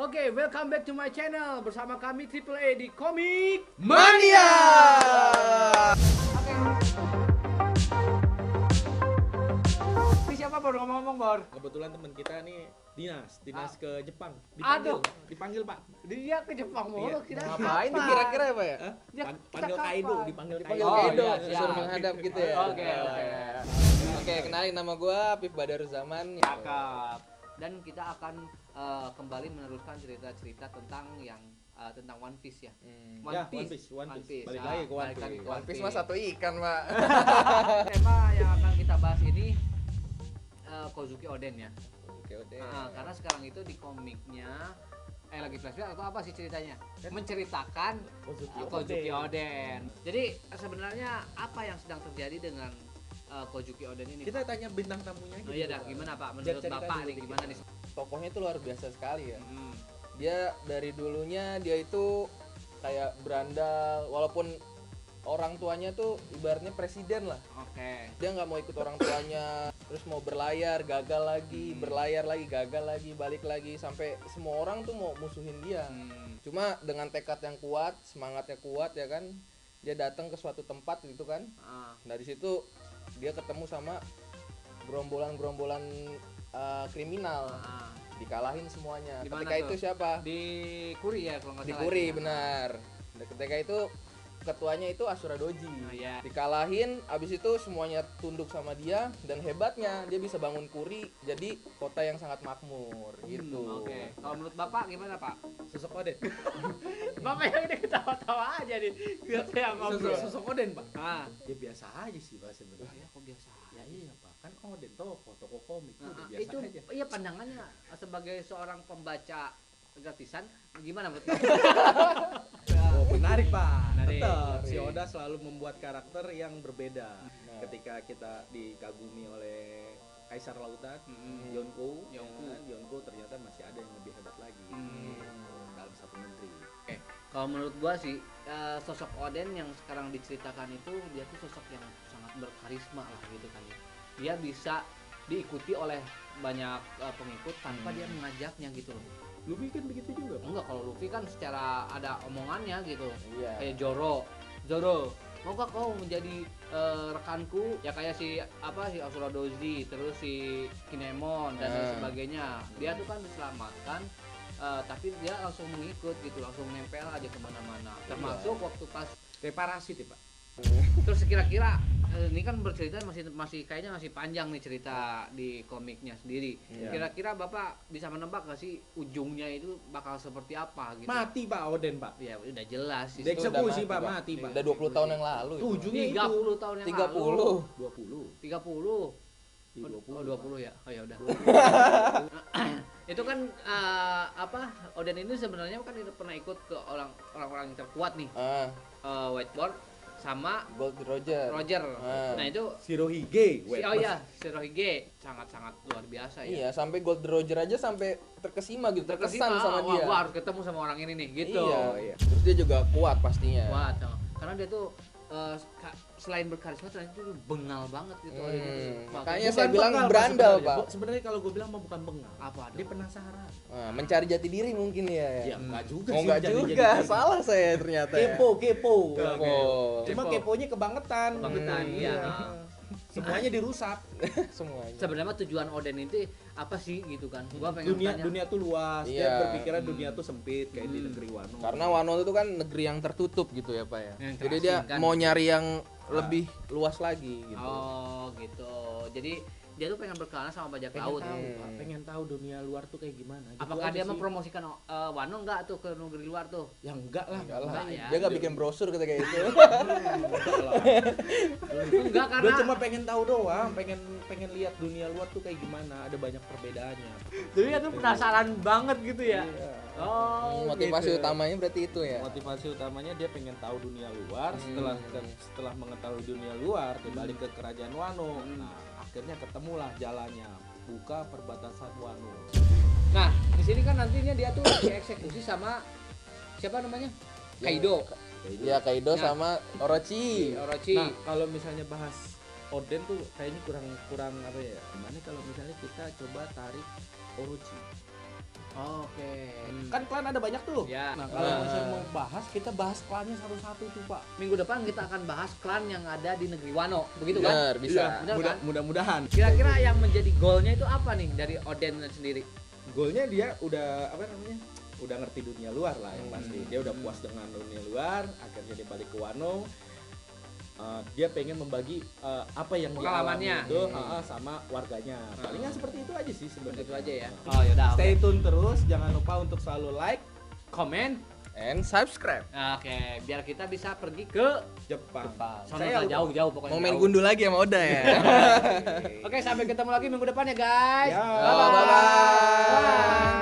Oke, welcome back to my channel bersama kami Triple A di Komik. Mania. Oke. Ini siapa Bor ngomong-ngomong Bor? Kebetulan teman kita nih dinas, dinas Ah. ke Jepang. Aduh. dipanggil Pak. Dia ke Jepang mulu Iya. kira Ngapain tuh kira-kira apa ya? Hah? Ya, Pan- kita panggil kapan? Kaido, dipanggil Dipanggil Oh, Kaido, iya, disuruh siap. menghadap gitu ya. Oke, oke. Oke, kenalin nama gua Pip Badaruzzaman. Cakep. Dan kita akan eh, kembali meneruskan cerita-cerita tentang yang eh, tentang One Piece ya. Hmm. One Ya, Piece. One Piece, One Piece. Balik Ah, lagi ke One balik lagi Piece. One Piece mah satu ikan, Pak. Tema yang akan kita bahas ini eh, Kozuki Oden ya. Oke, oke. Nah, karena sekarang itu di komiknya eh lagi flashback atau apa sih ceritanya? Menceritakan Kozuki uh, Kozuki Oden. Jadi sebenarnya apa yang sedang terjadi dengan uh, Kozuki Oden ini? Kita Pak? tanya bintang tamunya Oh iya dah, gimana Pak? Menurut Bapak nih gimana nih? Tokohnya itu luar biasa sekali ya. Hmm. Dia dari dulunya dia itu kayak berandal walaupun orang tuanya tuh ibaratnya presiden lah. Oke. Dia nggak mau ikut orang tuanya, terus mau berlayar, gagal lagi, Hmm. berlayar lagi, gagal lagi, balik lagi sampai semua orang tuh mau musuhin dia. Hmm. cuma dengan tekad yang kuat semangatnya kuat ya kan dia datang ke suatu tempat gitu kan Ah, dari situ dia ketemu sama gerombolan-gerombolan uh, kriminal ah. dikalahin semuanya Di mana ketika tuh? itu siapa Di Kuri ya kalau nggak di salah. Kuri ya. benar ketika itu ketuanya itu Asura Doji Oh, iya. dikalahin abis itu semuanya tunduk sama dia dan hebatnya dia bisa bangun Kuri jadi kota yang sangat makmur gitu Hmm, Oke. Kalau menurut Bapak gimana Pak? Sosok Oden. Bapak yang ini ketawa-tawa aja nih. Biar saya ngobrol. Sosok, sosok Oden, Pak. Ah. Ya biasa aja sih Pak sebenarnya. Ya kok biasa Ya iya, Pak. Kan Oden toko, toko komik udah Nah, biasa itu aja. iya pandangannya sebagai seorang pembaca gratisan gimana menurut? Oh, menarik Pak. Menarik. Tetap, si. Oda selalu membuat karakter yang berbeda. Nah. Ketika kita dikagumi oleh Kaisar Lautan, Hmm. Yonko, Yonko. ya kan, Yonko ternyata masih ada yang lebih hebat lagi Hmm. dalam satu negeri. Kalau menurut gua sih eh, sosok Oden yang sekarang diceritakan itu dia tuh sosok yang sangat berkarisma lah gitu kan ya. Dia bisa diikuti oleh banyak eh, pengikut tanpa Hmm. dia mengajaknya gitu loh. Luffy kan begitu juga, Pak. Enggak kalau Luffy kan secara ada omongannya gitu. iya Kayak Joro. Joro, maukah kau menjadi eh, rekanku? Ya kayak si apa si Asura Doji, terus si Kinemon dan lain Hmm. sebagainya. Dia tuh kan diselamatkan eh, tapi dia langsung mengikut gitu, langsung nempel aja ke mana-mana. Termasuk waktu pas ya, Pak. terus kira-kira eh, ini kan bercerita masih masih kayaknya masih panjang nih cerita di komiknya sendiri. Iya. Kira-kira Bapak bisa menebak gak sih ujungnya itu bakal seperti apa gitu? Mati Pak Oden, Pak. Ya udah jelas sih. Itu Eksekusi, Pak, Pak. mati, Pak. Udah 20 tahun yang lalu itu. Ujungnya itu 30 tahun yang 30. lalu. 20. 30. Di 20. Oh, 20 ya. Oh ya udah. itu kan eh, apa? Oden ini sebenarnya kan itu pernah ikut ke orang orang-orang yang terkuat nih. Ah, Eh, Whiteboard sama Gold Roger. Roger. Ah. Nah, itu Shirohige. si oh ya, Shirohige sangat-sangat luar biasa ya. Iya, sampai Gold Roger aja sampai terkesima gitu, terkesan Terkesima, sama wah, dia. gua harus ketemu sama orang ini nih, gitu. Iya, iya. Terus dia juga kuat pastinya. Kuat, oh. karena dia tuh ka- selain berkarisma ternyata itu bengal banget gitu. Hmm, itu. makanya Bukan saya bilang bengal, Pak, berandal, sebenarnya. Pak. Sebenarnya kalau gue bilang mah bukan bengal. apa Dia dia penasaran. Nah, mencari jati diri mungkin ya. Ya, enggak juga Oh, sih. enggak juga, jadi- salah saya ternyata. ya. Kepo, kepo. Kepo. Cuma Kepo. keponya kebangetan. Kebangetan, Hmm, iya. Semuanya dirusak. Semuanya. sebenarnya tujuan Oden itu apa sih gitu kan? Gua pengen dunia tanya. dunia tuh luas. Dia Iya. berpikiran dunia tuh sempit kayak di Hmm. negeri Wano. Karena Wano itu kan negeri yang tertutup gitu ya, Pak ya. Yang Jadi dia kan. mau nyari yang lebih luas lagi gitu. Oh gitu. Jadi dia tuh pengen berkelana sama bajak pengen laut. tahu, Hmm. Pengen tahu dunia luar tuh kayak gimana. Gitu Apakah dia sih. mempromosikan uh, Wano enggak tuh ke negeri luar tuh? Ya enggak lah. Enggak lah. Enggak ya. Dia nggak bikin brosur ketika itu. Enggak lah. enggak Dia karena cuma pengen tahu doang, pengen pengen lihat dunia luar tuh kayak gimana, ada banyak perbedaannya. dia tuh penasaran banget gitu ya. Iya. Oh, Motivasi gitu. utamanya berarti itu ya. Motivasi utamanya dia pengen tahu dunia luar, Hmm. setelah setelah mengetahui dunia luar, dia balik ke kerajaan Wano. Hmm. Nah, akhirnya ketemulah jalannya, buka perbatasan Wano. Nah, di sini kan nantinya dia tuh dieksekusi sama siapa namanya? Kaido. Ya Kaido Nah. sama Orochi. Orochi. Nah, kalau misalnya bahas Oden tuh kayaknya kurang kurang apa ya? Gimana kalau misalnya kita coba tarik Orochi? Oke. Kan klan ada banyak tuh. Ya. Nah, kalau misalnya mau bahas, kita bahas klannya satu-satu tuh, Pak. Minggu depan kita akan bahas klan yang ada di negeri Wano, begitu kan? Benar, bisa. Bener mudah- kan? mudah-mudahan. Kira-kira yang menjadi goalnya itu apa nih dari Oden sendiri? Goalnya dia udah apa namanya? Udah ngerti dunia luar lah yang Hmm. pasti. Dia udah puas dengan dunia luar, akhirnya dia balik ke Wano. Uh, dia pengen membagi uh, apa yang dia Pengalamannya. alami itu Hmm. uh, sama warganya. Palingan seperti itu aja sih sebenarnya. Itu aja ya. Uh, Oh yaudah. Stay tune terus, jangan lupa untuk selalu like Komen. And subscribe. Oke, biar kita bisa pergi ke Jepang. Jepang. sana Saya jauh-jauh pokoknya. Mau main jauh. gundu lagi sama Oda ya. Oke, sampai ketemu lagi minggu depan ya guys. Ya. Bye-bye. Bye-bye.